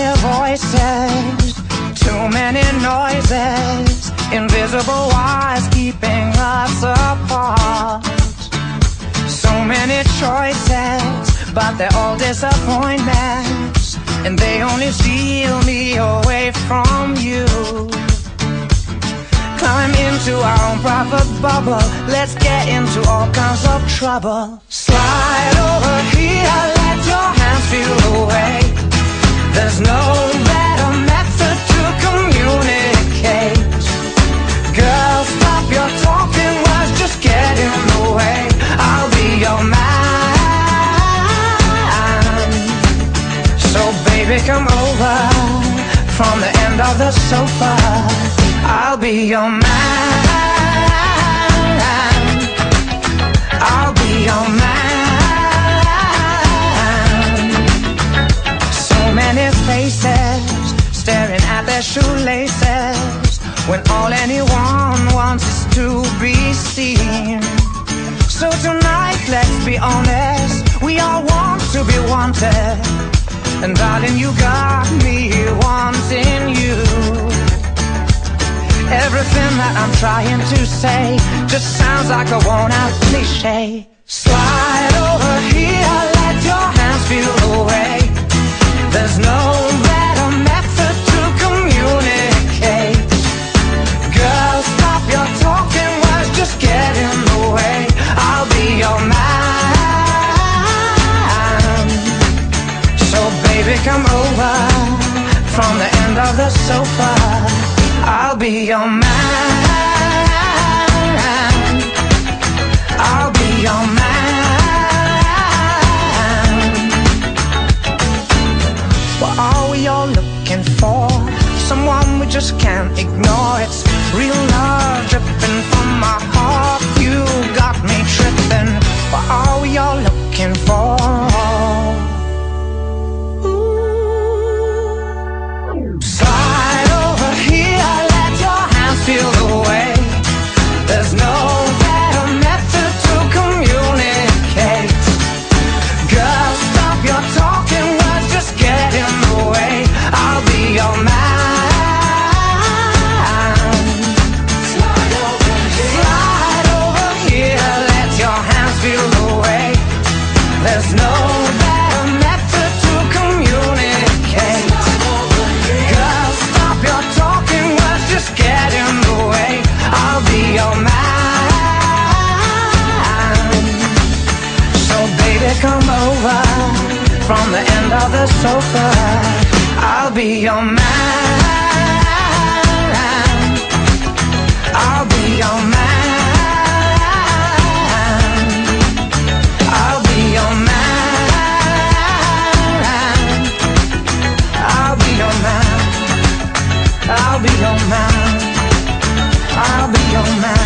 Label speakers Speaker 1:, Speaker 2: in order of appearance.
Speaker 1: many voices, too many noises, invisible wires keeping us apart. So many choices, but they're all disappointments, and they only steal me away from you. Climb into our own private bubble, let's get into all kinds of trouble. Slide over here, let your hands feel the way. There's no better method to communicate. Girl, stop your talking words, just in the way. I'll be your man. So baby, come over from the end of the sofa. I'll be your man. To be seen. So tonight, let's be honest, we all want to be wanted. And darling, you got me wanting you. Everything that I'm trying to say just sounds like a worn out cliche. Slide baby, come over from the end of the sofa. I'll be your man. I'll be your man. What are we all looking for? Someone we just can't ignore. It's real love dripping from my heart. You got me tripping. What are we all looking for? From the end of the sofa. I'll be your man. I'll be your man. I'll be your man. I'll be your man. I'll be your man. I'll be your man.